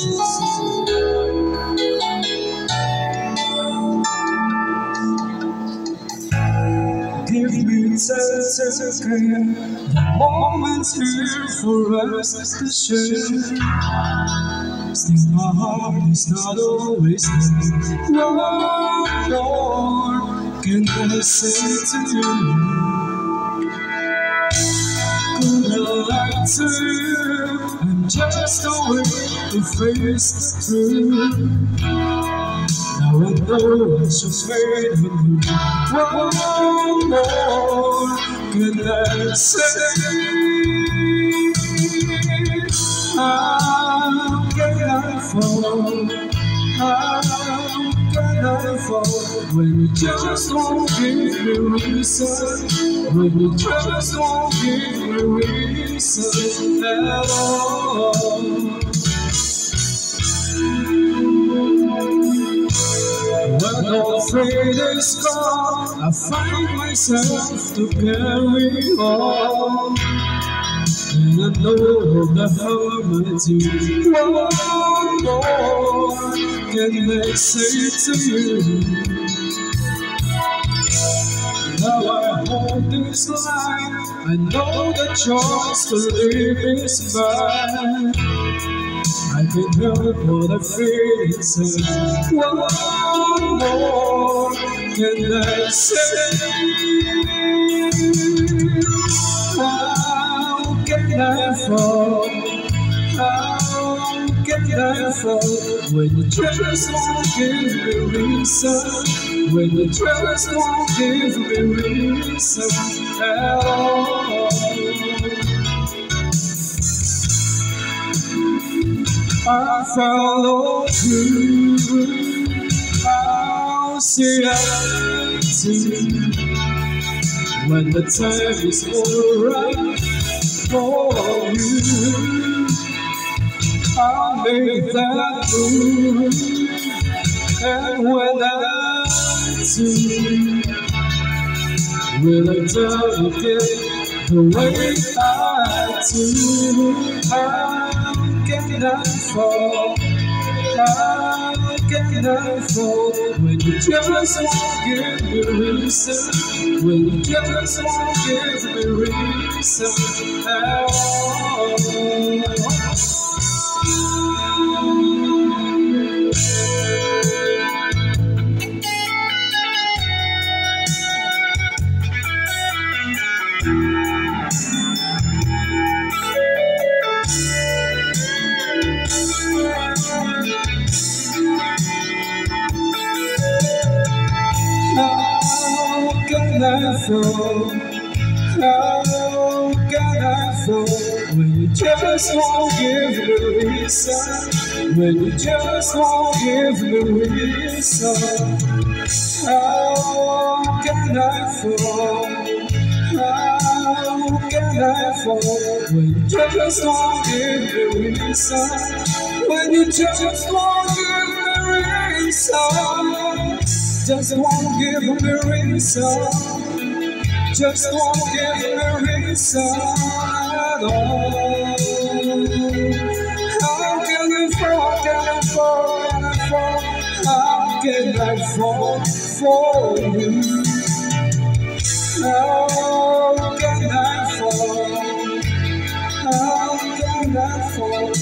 Give me The moment's here for us to share Still my heart is not always there What more can I say to you? Good night to just a way to face the truth now I know it's just fading you. One more can I say? How can I fall? How can I fall when you just won't give me reason? When you just won't give me reason at all? When all fate is gone, I find myself to carry on. And I know the harmony one more can they say to you. Now I hold this life, I know the choice to live is mine. I can help what I feel inside. One more can I say? How can I fall? How can I fall when you just won't give me reason? When you just won't give me reason at all? I follow you. I'll see when the time is alright for you. I'll make that move, and when I do, will I tell again the way I do? I can I fall? How can fall when you just won't give me reason? When you just won't give me reason at all? Fall? How can I fall when you just won't give me reason? When you just won't give me reason? How can I fall? How can I fall when you just won't give me reason? When you just won't give me reason? Just won't give me reason. Just won't give me reason at all. How can I fall? Can I fall? Can I fall? How can I fall for you? How can I fall? How can I fall?